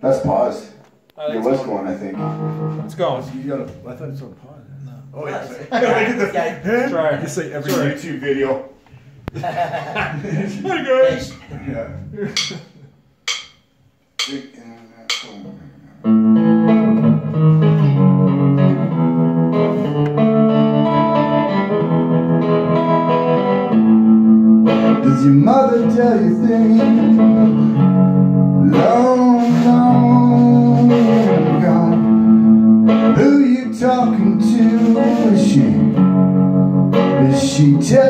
That's pause. It was going, I think. It's going. You gotta, I thought it's on pause. No. Oh, yeah. Sorry. yeah. yeah. Try. Just like every Sorry. YouTube video. hey, guys. Yeah. Uh, oh, Does your mother tell you things? she tells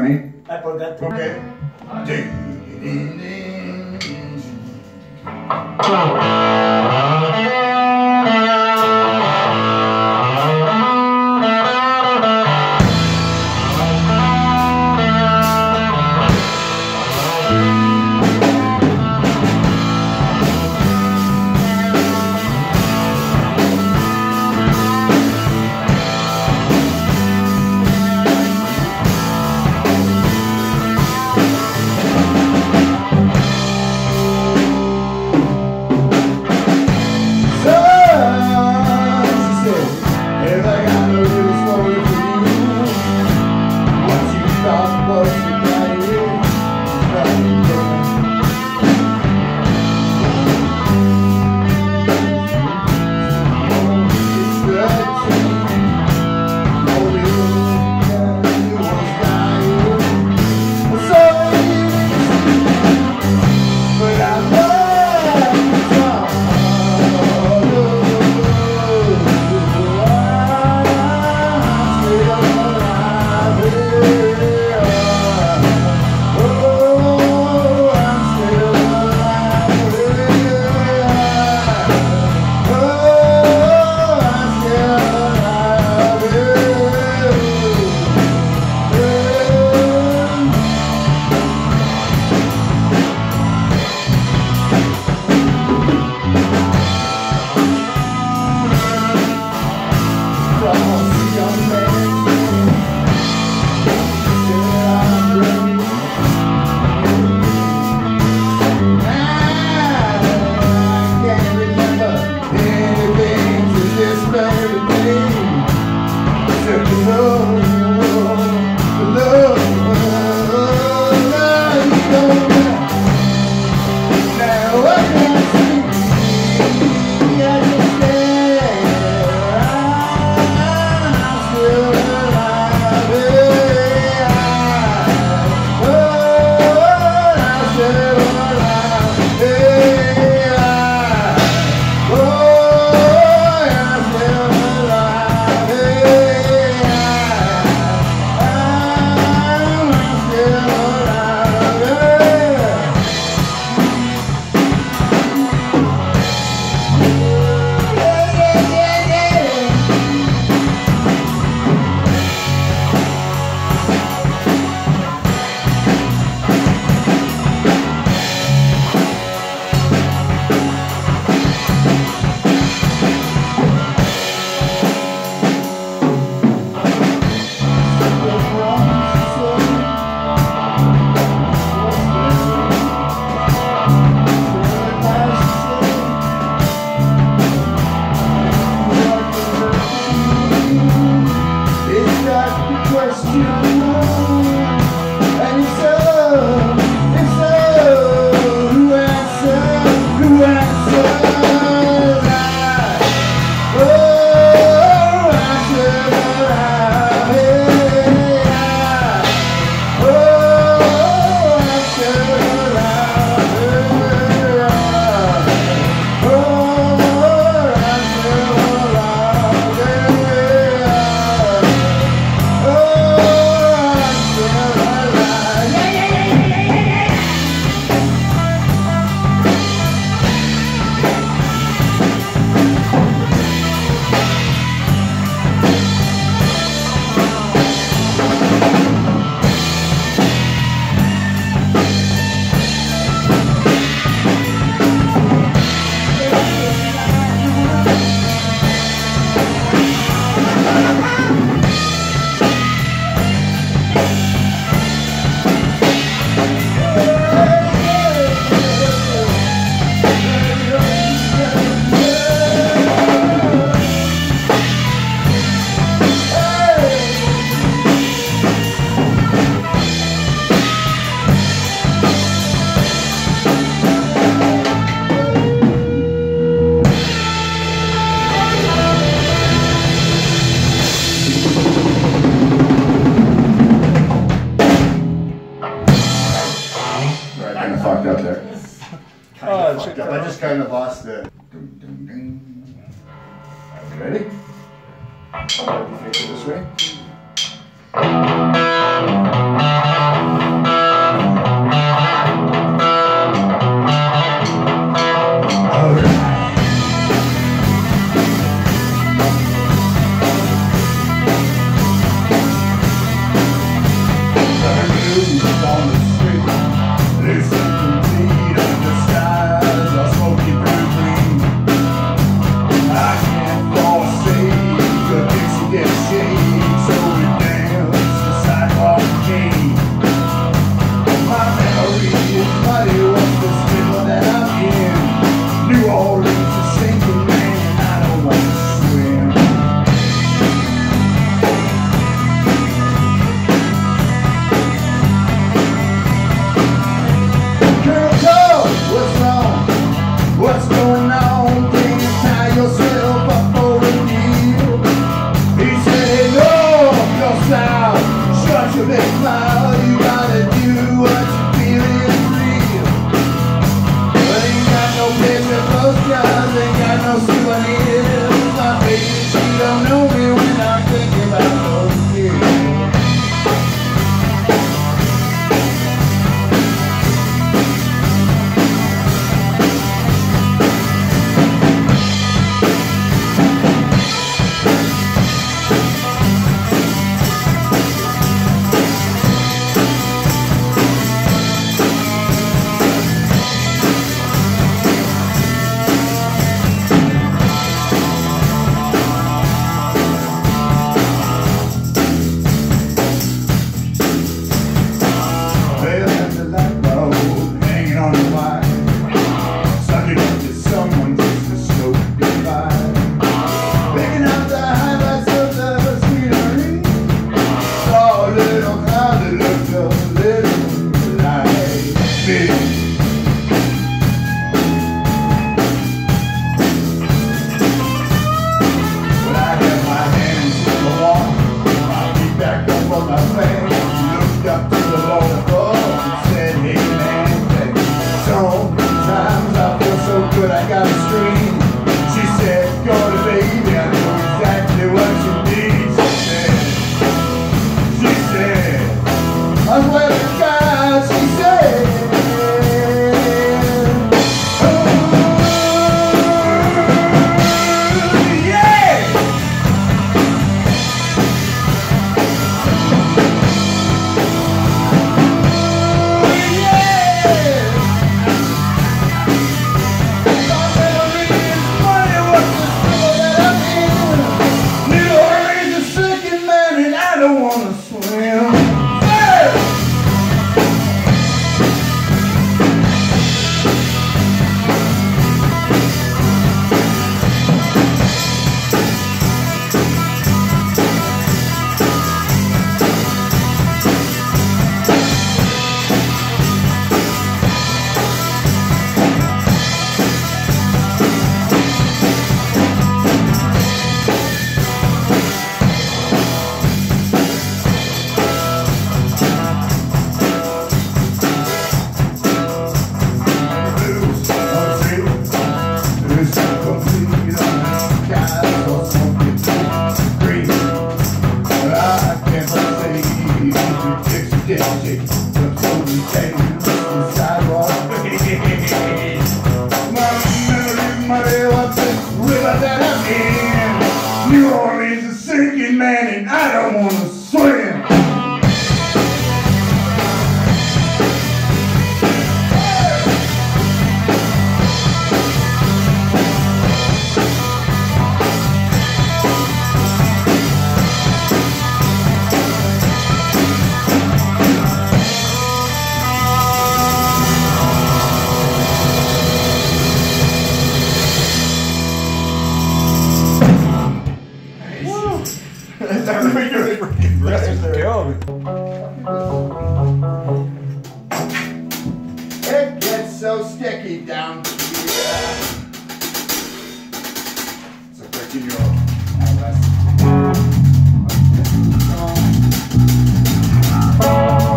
I forgot to. Okay. Ding, ding, ding. up. I just kind of lost the. Dun, dun, dun. Are you ready? Ready? It this way. That's what you're freaking Let's go. It gets so sticky down here. It's a 13 year old.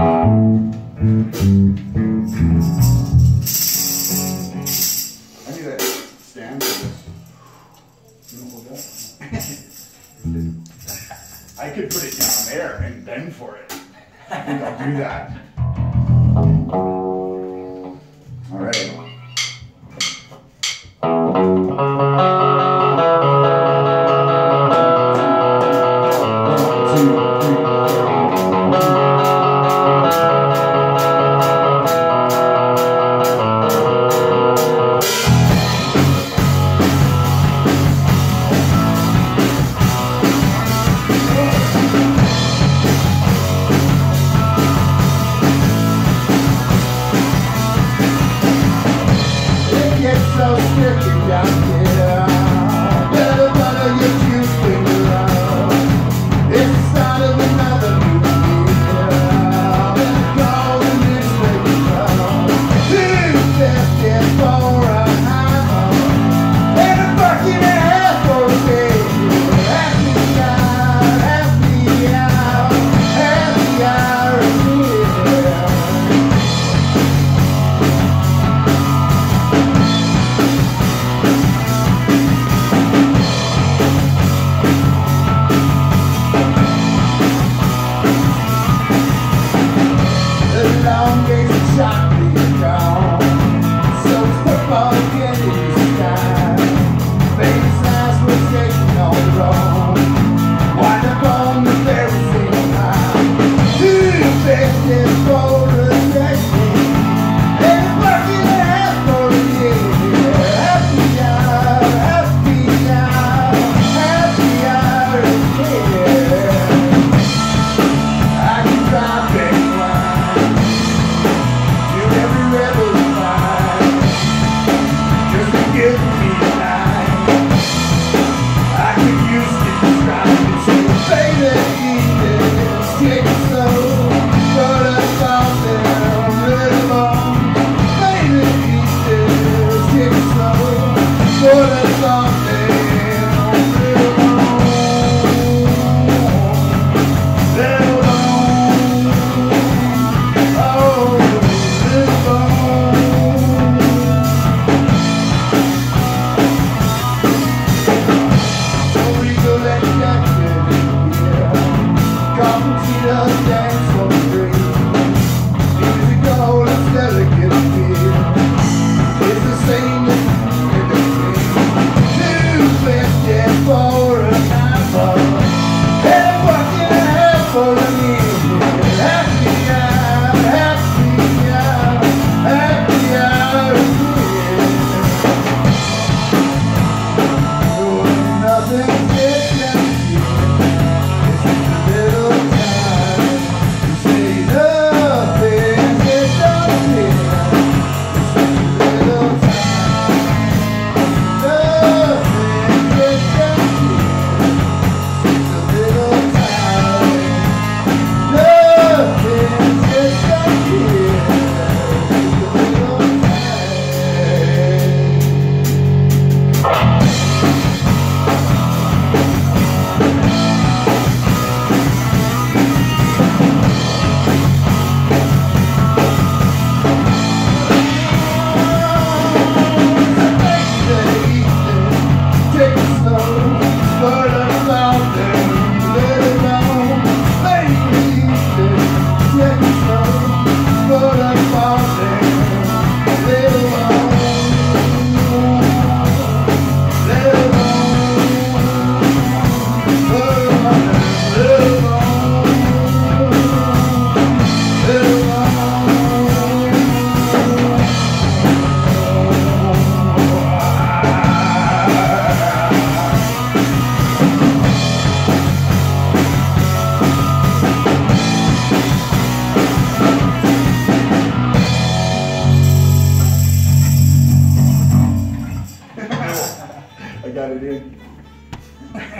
I could put it down there and bend for it. I think I'll do that.